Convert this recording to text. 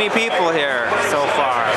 many people here so far.